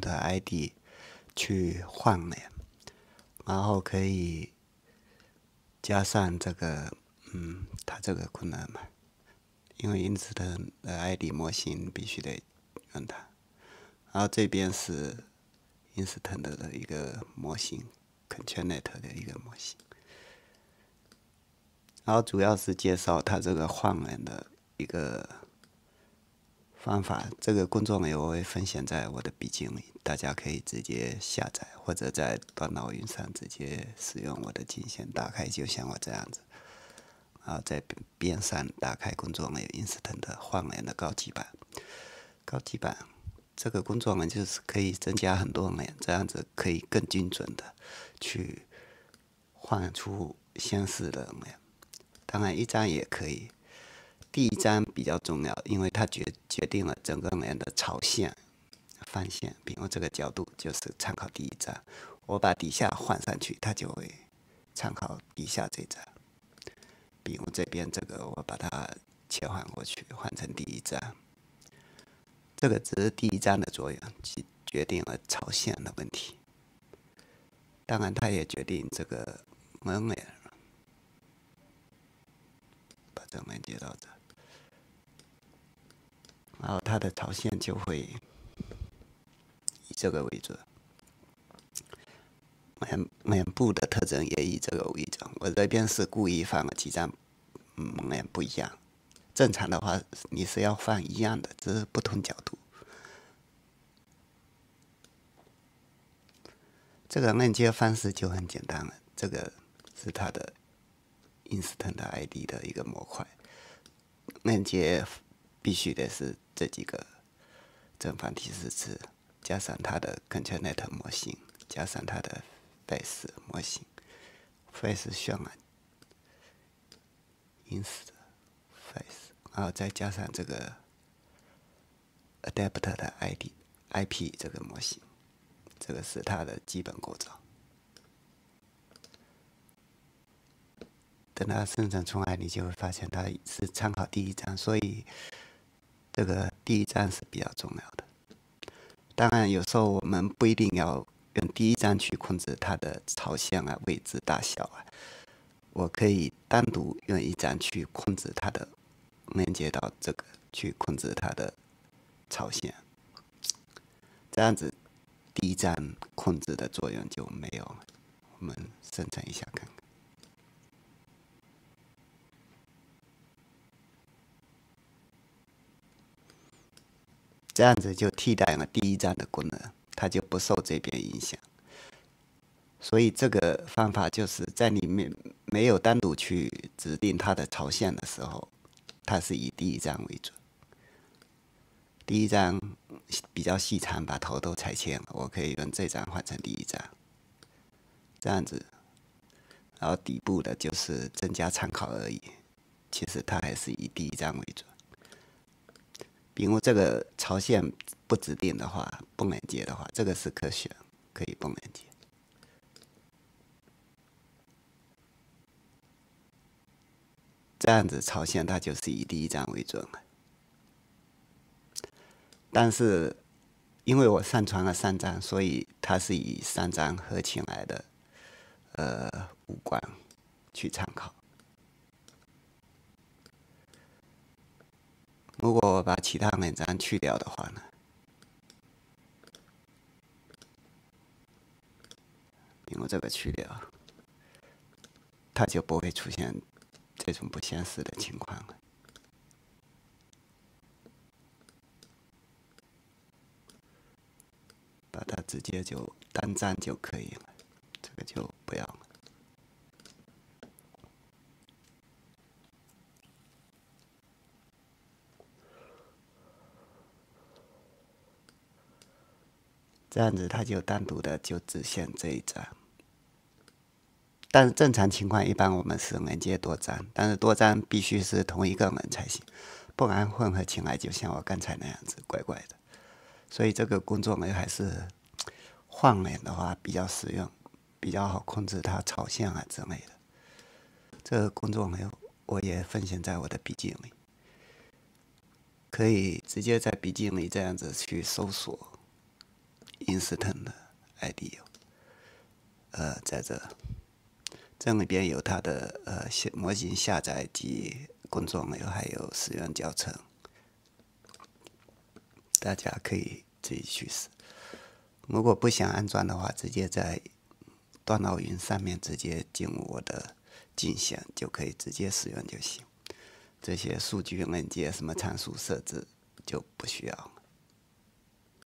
的 ID 去换脸，然后可以加上这个，嗯，它这个功能嘛，因为 Instant 的 ID 模型必须得用它，然后这边是 Instant 的一个模型，ControlNet 的一个模型。然后主要是介绍它这个换脸的一个方法。这个工作呢，我会分享在我的笔记里，大家可以直接下载，或者在端脑云上直接使用我的金线打开，就像我这样子。然后在边上打开工作呢，Instant 的换脸的高级版。高级版这个工作呢，就是可以增加很多脸，这样子可以更精准的去换出相似的脸。当然，一张也可以。第一张比较重要，因为它决决定了整个脸的朝向、方向。比如这个角度就是参考第一张，我把底下换上去，它就会参考底下这张。比如这边这个，我把它切换过去，换成第一张。这个只是第一张的作用，决决定了朝向的问题。当然，它也决定这个门脸。把正面接到这，然后它的朝向就会以这个为准，脸脸部的特征也以这个为准。我这边是故意放了几张嗯脸不一样，正常的话你是要放一样的，只是不同角度。这个链接方式就很简单了，这个是它的。Instant ID 的一个模块，链接必须得是这几个正方提示词，加上它的 ControlNet 模型，加上它的 Face 模型，Face 选了 Instant Face，然后再加上这个 Adapter 的 ID IP 这个模型，这个是它的基本构造。等它生成出来，你就会发现它是参考第一张，所以这个第一张是比较重要的。当然，有时候我们不一定要用第一张去控制它的朝向啊、位置、大小啊。我可以单独用一张去控制它的连接到这个，去控制它的朝向。这样子，第一张控制的作用就没有了。我们生成一下看看。这样子就替代了第一站的功能，它就不受这边影响。所以这个方法就是在里面没有单独去指定它的朝向的时候，它是以第一张为准。第一张比较细长，把头都裁切了，我可以用这张换成第一张，这样子。然后底部的就是增加参考而已，其实它还是以第一张为准。比如这个朝线不指定的话，不连接的话，这个是可选，可以不连接。这样子朝线它就是以第一张为准了。但是因为我上传了三张，所以它是以三张合起来的，呃，五官去参考。如果我把其他文章去掉的话呢？比如这个去掉，它就不会出现这种不相似的情况了。把它直接就单张就可以了，这个就不要了。这样子，它就单独的就只限这一张。但是正常情况，一般我们是连接多张，但是多张必须是同一个门才行，不然混合起来就像我刚才那样子，怪怪的。所以这个工作呢，还是换脸的话比较实用，比较好控制它朝向啊之类的。这个工作呢，我也分享在我的笔记里，可以直接在笔记里这样子去搜索。Instant 的 ID，呃，在这这里边有它的呃模型下载及工作流，还有使用教程，大家可以自己去试。如果不想安装的话，直接在端脑云上面直接进入我的镜像，就可以直接使用就行。这些数据链接、什么参数设置就不需要。